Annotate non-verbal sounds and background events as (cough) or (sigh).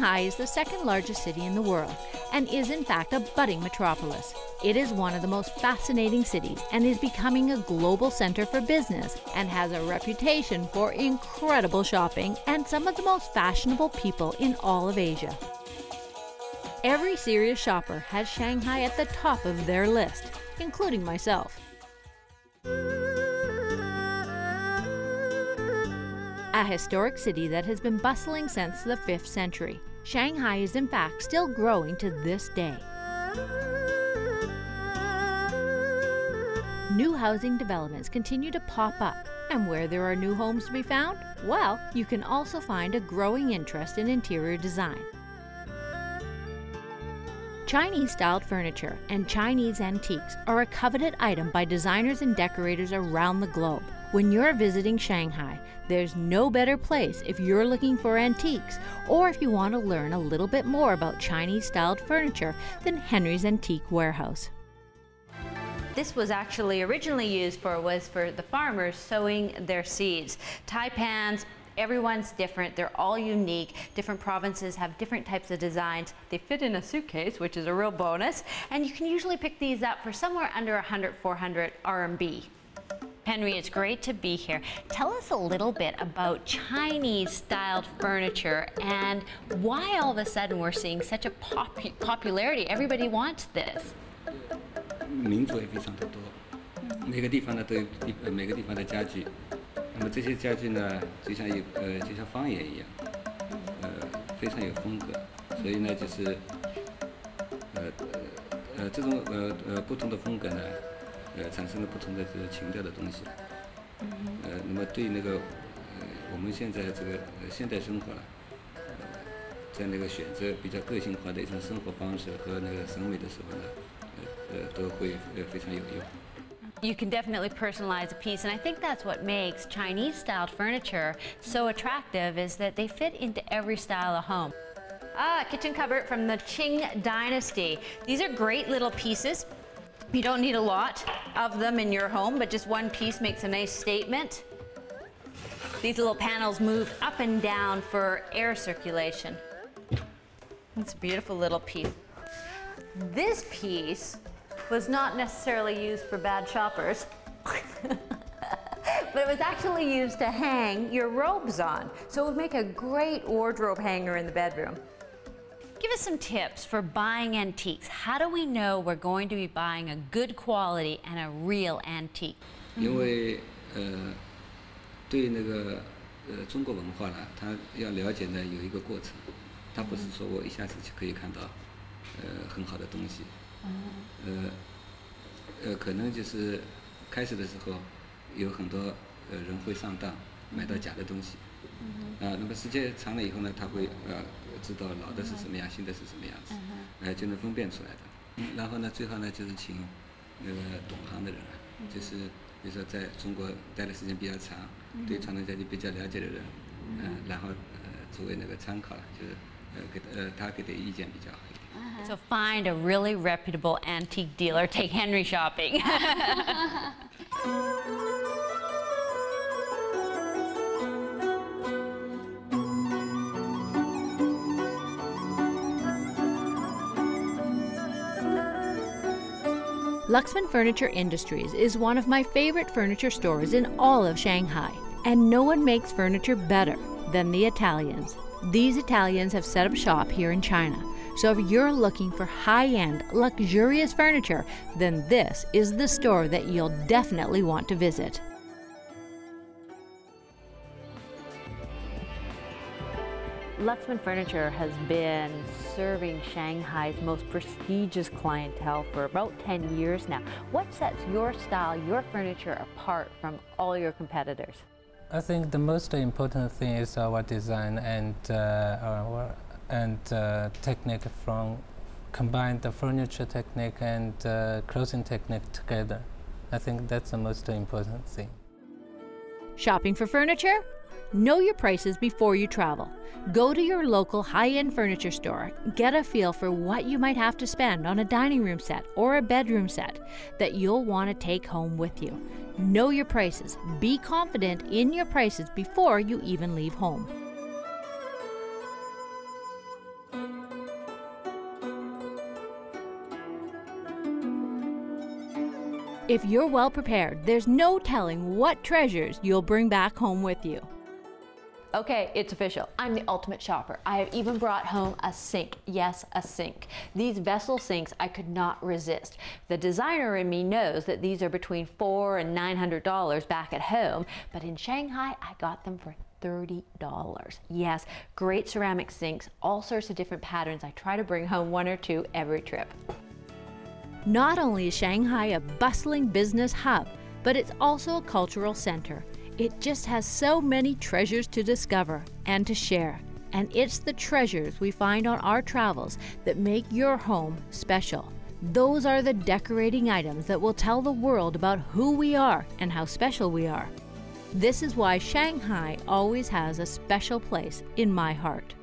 Shanghai is the second largest city in the world and is, in fact, a budding metropolis. It is one of the most fascinating cities and is becoming a global center for business and has a reputation for incredible shopping and some of the most fashionable people in all of Asia. Every serious shopper has Shanghai at the top of their list, including myself. A historic city that has been bustling since the 5th century, Shanghai is in fact still growing to this day. New housing developments continue to pop up, and where there are new homes to be found, well, you can also find a growing interest in interior design. Chinese styled furniture and Chinese antiques are a coveted item by designers and decorators around the globe. When you're visiting Shanghai, there's no better place if you're looking for antiques or if you want to learn a little bit more about Chinese styled furniture than Henry's Antique Warehouse. This was actually originally used for was for the farmers sowing their seeds. Taipans, Everyone's different. They're all unique. Different provinces have different types of designs. They fit in a suitcase, which is a real bonus. And you can usually pick these up for somewhere under 100, 400 RMB. Henry, it's great to be here. Tell us a little bit about Chinese styled furniture and why all of a sudden we're seeing such a pop popularity. Everybody wants this. 民族也非常的多，每个地方呢都有地每个地方的家具。那么这些家具呢，就像有呃，就像方言一样，呃，非常有风格。所以呢，就是呃呃这种呃呃不同的风格呢， 呃产生了不同的这个情调的东西。呃，那么对那个呃我们现在这个呃现代生活，在那个选择比较个性化的一种生活方式和那个审美的时候呢，呃呃都会呃非常有用。you can definitely personalize a piece and I think that's what makes Chinese styled furniture so attractive is that they fit into every style of home. Ah, kitchen cupboard from the Qing dynasty. These are great little pieces. You don't need a lot of them in your home, but just one piece makes a nice statement. These little panels move up and down for air circulation. It's a beautiful little piece. This piece was not necessarily used for bad shoppers, (laughs) but it was actually used to hang your robes on. So it would make a great wardrobe hanger in the bedroom. Give us some tips for buying antiques. How do we know we're going to be buying a good quality and a real antique? 因为呃，对那个呃中国文化呢，它要了解呢有一个过程，它不是说我一下子就可以看到呃很好的东西。呃，呃，可能就是开始的时候，有很多呃人会上当，买到假的东西。啊，那么时间长了以后呢，他会呃 知道老的是什么样，新的是什么样子，哎，就能分辨出来的。然后呢，最好呢就是请那个懂行的人，就是比如说在中国待的时间比较长，对传统家具比较了解的人，嗯，然后呃作为那个参考，就是呃给呃他给的意见比较好。Uh-huh. So find a really reputable antique dealer. Take Henry shopping. (laughs) Luxman Furniture Industries is one of my favorite furniture stores in all of Shanghai, and no one makes furniture better than the Italians. These Italians have set up shop here in China so if you're looking for high end, luxurious furniture, then this is the store that you'll definitely want to visit. Luxman Furniture has been serving Shanghai's most prestigious clientele for about 10 years now. What sets your style, your furniture apart from all your competitors? I think the most important thing is our design and uh, our and uh, technique from combine the furniture technique and uh, clothing technique together. I think that's the most important thing. Shopping for furniture? Know your prices before you travel. Go to your local high end furniture store. Get a feel for what you might have to spend on a dining room set or a bedroom set that you'll want to take home with you. Know your prices. Be confident in your prices before you even leave home. If you're well prepared, there's no telling what treasures you'll bring back home with you. Okay, it's official. I'm the ultimate shopper. I have even brought home a sink. Yes, a sink. These vessel sinks I could not resist. The designer in me knows that these are between four and nine hundred dollars back at home, but in Shanghai I got them for $30. Yes, great ceramic sinks, all sorts of different patterns. I try to bring home one or two every trip. Not only is Shanghai a bustling business hub, but it's also a cultural center. It just has so many treasures to discover and to share. And it's the treasures we find on our travels that make your home special. Those are the decorating items that will tell the world about who we are and how special we are. This is why Shanghai always has a special place in my heart.